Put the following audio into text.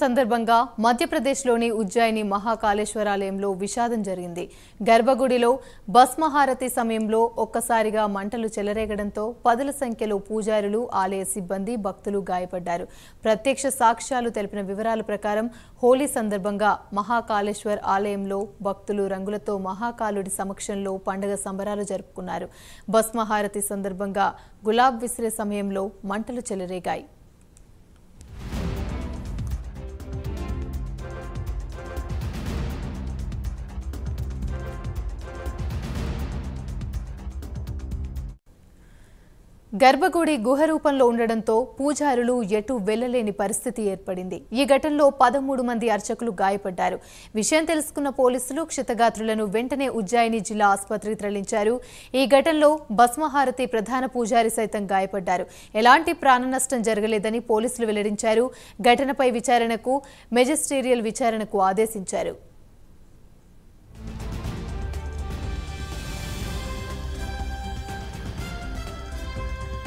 సందర్భంగా మధ్యప్రదేశ్లోని ఉజ్జయిని మహాకాళేశ్వరాలయంలో విషాదం జరిగింది. గర్భగుడిలో భస్మహారతి సమయంలో ఒక్కసారిగా మంటలు చెలరేగడంతో పదుల సంఖ్యలో పూజారులు ఆలయ సిబ్బంది భక్తులు గాయపడ్డారు. ప్రత్యక్ష సాక్ష్యాలు తెలిపిన వివరాల ప్రకారం హోలీ సందర్భంగా మహాకాళేశ్వర్ ఆలయంలో భక్తులు రంగులతో మహాకాలుడి సమక్షంలో పండుగ సంబరాలు జరుపుకున్నారు. భస్మహారతి సందర్భంగా గులాబ్ విసిరే సమయంలో మంటలు చెలరేగాయి. గర్భగుడి గుహ రూపంలో ఉండడంతో పూజారులు ఎటు వెళ్ళలేని పరిస్థితి ఏర్పడింది. ఈ ఘటనలో పదమూడు మంది అర్చకులు గాయపడ్డారు. విషయం తెలుసుకున్న పోలీసులు క్షితగాత్రులను వెంటనే ఉజ్జాయిని జిల్లా ఆసుపత్రికి తరలించారు. ఈ ఘటనలో భస్మహారతి ప్రధాన పూజారి సైతం గాయపడ్డారు. ఎలాంటి ప్రాణ నష్టం జరగలేదని పోలీసులు వెల్లడించారు. ఘటనపై విచారణకు మెజిస్టీరియల్ విచారణకు ఆదేశించారు.